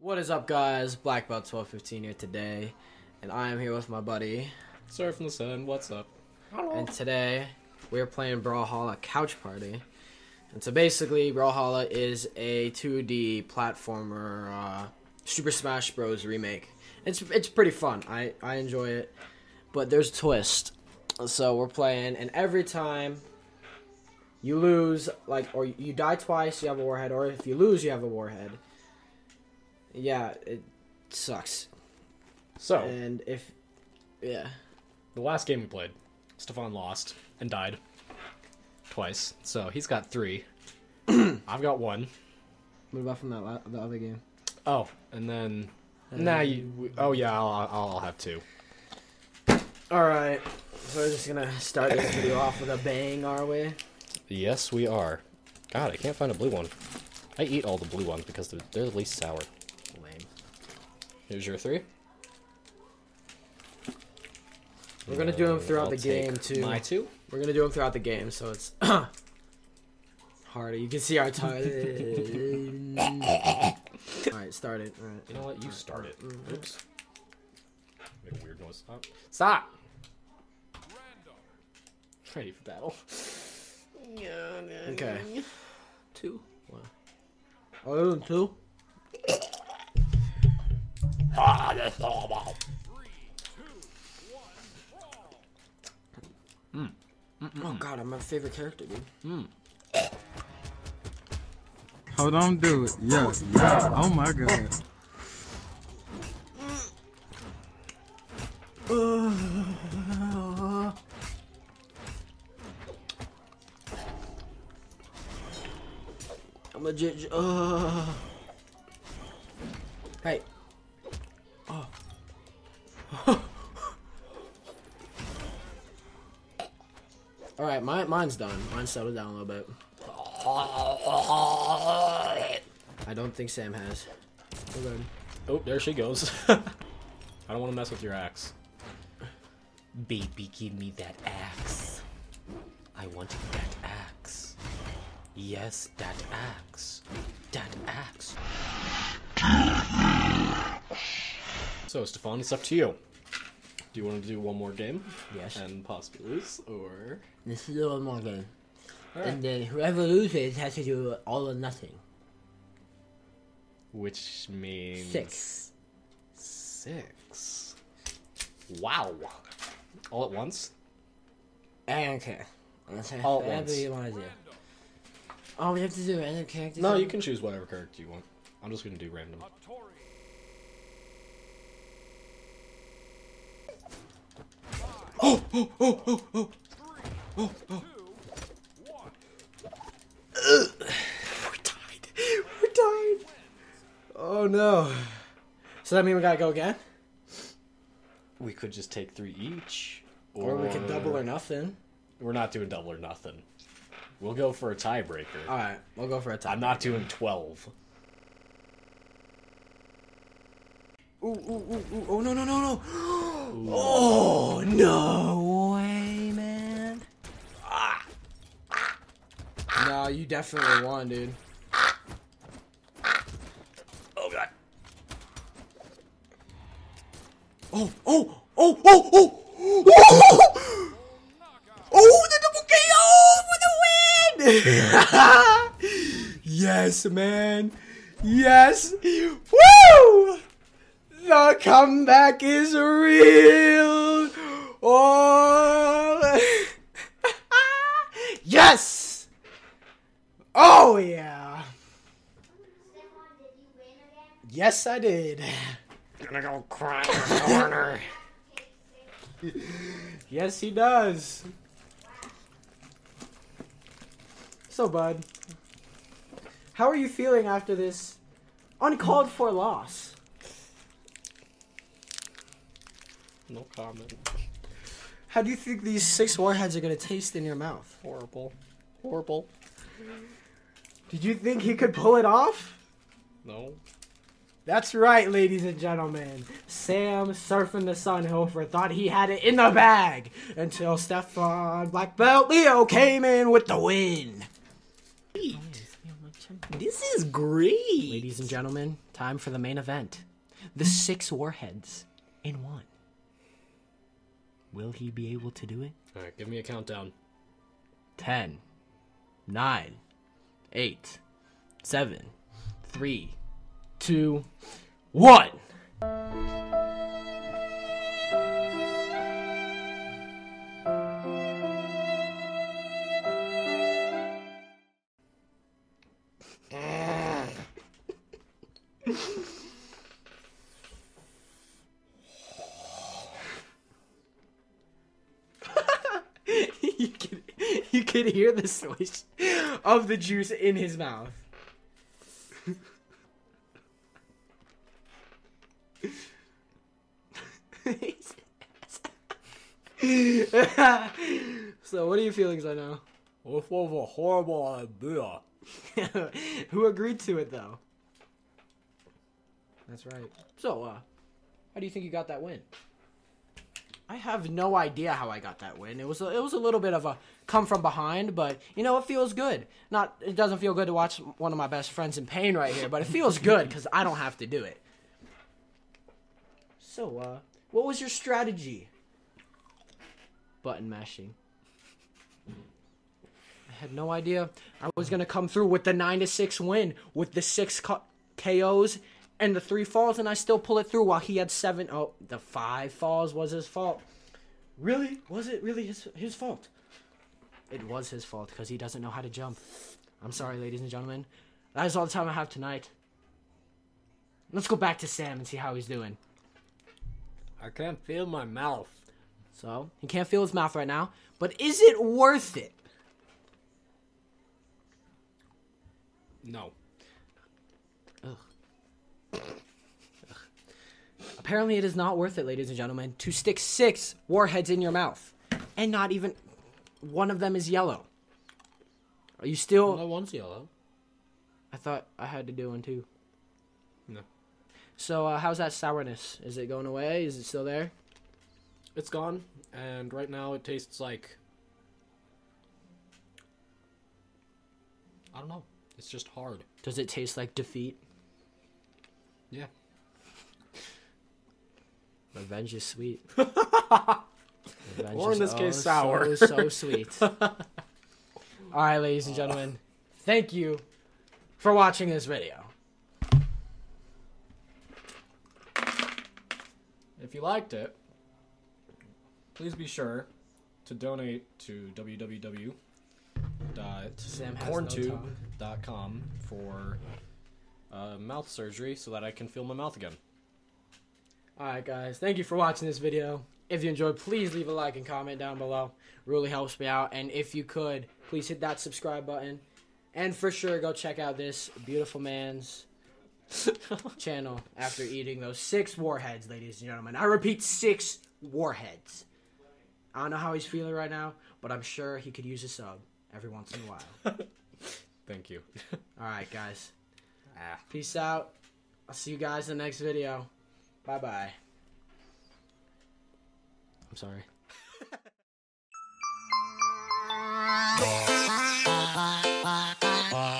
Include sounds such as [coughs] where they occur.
What is up, guys? Black Belt 1215 here today, and I am here with my buddy. SufinTheSun, what's up? Hello. And today we're playing Brawlhalla Couch Party. And so basically, Brawlhalla is a 2D platformer uh, Super Smash Bros. remake. It's it's pretty fun. I I enjoy it, but there's a twist. So we're playing, and every time you lose, like, or you die twice, you have a warhead, or if you lose, you have a warhead. Yeah, it sucks. So, And if, yeah, the last game we played, Stefan lost and died twice. So he's got three. [clears throat] I've got one. what about from that la- the other game? Oh, and then nah, you. Oh yeah, I'll, I'll, I'll have two. All right, so we're just gonna start this video off with a bang, are we? Yes, we are. God, I can't find a blue one. I eat all the blue ones because they're, they're the least sour. Lame. Here's your three. We're gonna do them throughout I'll the take game too. My two. We're gonna do them throughout the game, so it's [coughs] harder. You can see our time. [laughs] All right, start it. All right. You know what? You start it. Oops. Make a weird noise. Stop. Stop. [laughs] Ready for battle. Okay. Two. One. Oh, two. Oh God, I'm my favorite character, dude. Hold on, do it. Yeah, yeah. Oh my god. I'm legit. j- Uh. Hey. Oh. [laughs] All right, mine, mine's done. Mine settled down a little bit. I don't think Sam has. We're good. Oh, there she goes. [laughs] I don't want to mess with your axe. Baby, give me that axe. I want that axe. Yes, that axe. That axe. So, Stefan, it's up to you. Do you want to do one more game Yes. and possibly lose, or This is one more game. And then whoever loses has to do all or nothing. which means Six. Six. Wow. All at once? I don't care. Okay. All at Whatever once. you want to do. Oh, we have to do random characters? No, you can choose whatever character you want. I'm just gonna do random. We're tied. We're tied. Oh no. So that mean we gotta go again? We could just take three each, Or we could double or nothing. We're not doing double or nothing. We'll go for a tiebreaker. Alright, we'll go for a tie. I'm not doing twelve. Ooh, ooh, ooh, ooh. Oh, no, no, no, no. Oh, no way, man. No, you definitely won, dude. Oh god. Oh, oh, oh, oh, oh. Oh, oh the double KO for the win. [laughs] yes, man. Yes. Woo! The comeback is real. Oh. [laughs] yes. Oh, yeah. Yes, I did. Gonna go cry in the corner. [laughs] Yes, he does. So, bud, how are you feeling after this uncalled for loss? No comment. How do you think these six warheads are gonna taste in your mouth? Horrible. Horrible. Did you think he could pull it off? No. That's right, ladies and gentlemen. Sam SufinTheSun Hofer thought he had it in the bag until Stefan Black Belt Leo came in with the win. It's me on my chin. This is great. Ladies and gentlemen, time for the main event. The six warheads in one. Will he be able to do it? All right, give me a countdown. 10, 9, 8, 7, 3, 2, 1. [laughs] you can hear the swish of the juice in his mouth. [laughs] so, what are your feelings right now? This was a horrible idea. [laughs] Who agreed to it though? That's right. So, uh, how do you think you got that win? I have no idea how I got that win. It was a, it was a little bit of a come from behind, but you know it feels good. Not it doesn't feel good to watch one of my best friends in pain right here, but it feels good because I don't have to do it. So, uh, what was your strategy? Button mashing. I had no idea I was gonna come through with the nine to six win with the six KOs and the three falls, and I still pull it through while he had seven. Oh, the five falls was his fault. Really? Was it really his his fault? It was his fault because he doesn't know how to jump. I'm sorry, ladies and gentlemen. That is all the time I have tonight. Let's go back to Sam and see how he's doing. I can't feel my mouth. So he can't feel his mouth right now, but is it worth it? No. Apparently, it is not worth it, ladies and gentlemen, to stick six warheads in your mouth, and not even one of them is yellow. Are you still? No one's yellow. I thought I had to do one too. No. So, uh, how's that sourness? Is it going away? Is it still there? It's gone, and right now it tastes like. I don't know. It's just hard. Does it taste like defeat? Yeah. Revenge is sweet. [laughs] Revenge Or in is this case, oh sour. So, so sweet. [laughs] All right, ladies and gentlemen, thank you for watching this video. If you liked it, please be sure to donate to Sam has no www.corntube.com for uh, mouth surgery so that I can feel my mouth again. All right, guys. Thank you for watching this video. If you enjoyed, please leave a like and comment down below. Really helps me out. And if you could, please hit that subscribe button. And for sure, go check out this beautiful man's [laughs] channel after eating those six warheads, ladies and gentlemen. I repeat, six warheads. I don't know how he's feeling right now, but I'm sure he could use a sub every once in a while. [laughs] Thank you. All right, guys. ah. Peace out. I'll see you guys in the next video. Bye bye. I'm sorry. [laughs] Bye.